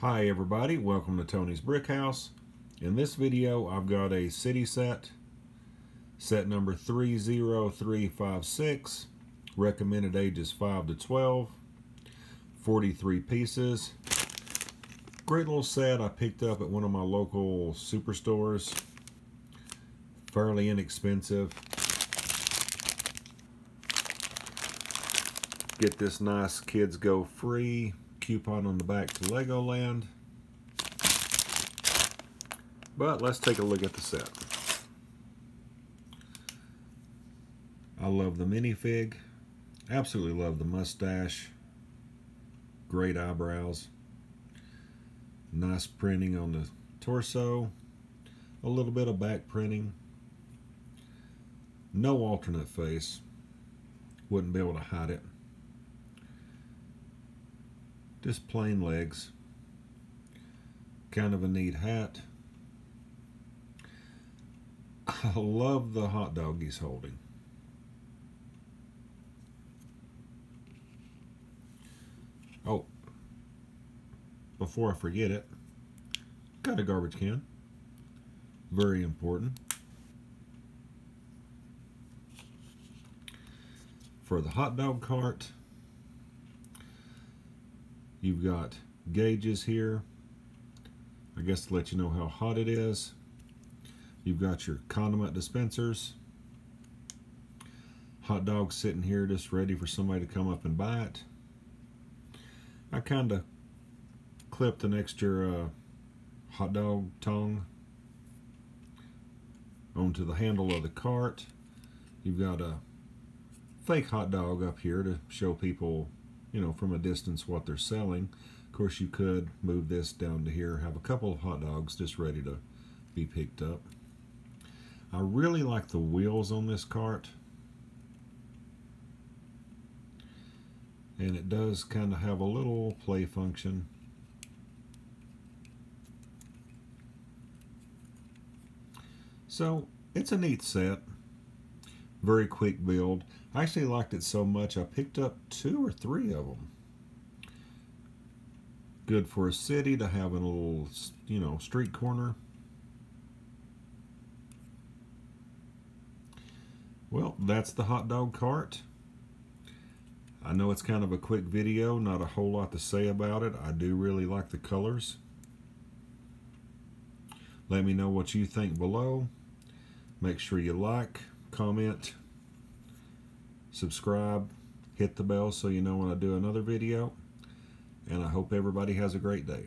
Hi everybody, welcome to Tony's Brick House. In this video I've got a city set, set number 30356, recommended ages 5 to 12, 43 pieces. Great little set I picked up at one of my local superstores, fairly inexpensive. Get this nice Kids Go Free coupon on the back to Legoland. But let's take a look at the set. I love the minifig. Absolutely love the mustache. Great eyebrows. Nice printing on the torso. A little bit of back printing. No alternate face. Wouldn't be able to hide it. Just plain legs. Kind of a neat hat. I love the hot dog he's holding. Oh, before I forget it, got a garbage can. Very important. For the hot dog cart, You've got gauges here, I guess to let you know how hot it is. You've got your condiment dispensers. Hot dog sitting here just ready for somebody to come up and buy it. I kind of clipped an extra uh, hot dog tongue onto the handle of the cart. You've got a fake hot dog up here to show people you know, from a distance what they're selling. Of course, you could move this down to here, have a couple of hot dogs just ready to be picked up. I really like the wheels on this cart. And it does kind of have a little play function. So, it's a neat set. Very quick build. I actually liked it so much I picked up two or three of them. Good for a city to have a little, you know, street corner. Well, that's the hot dog cart. I know it's kind of a quick video, not a whole lot to say about it. I do really like the colors. Let me know what you think below. Make sure you like, comment, subscribe, hit the bell so you know when I do another video. And I hope everybody has a great day.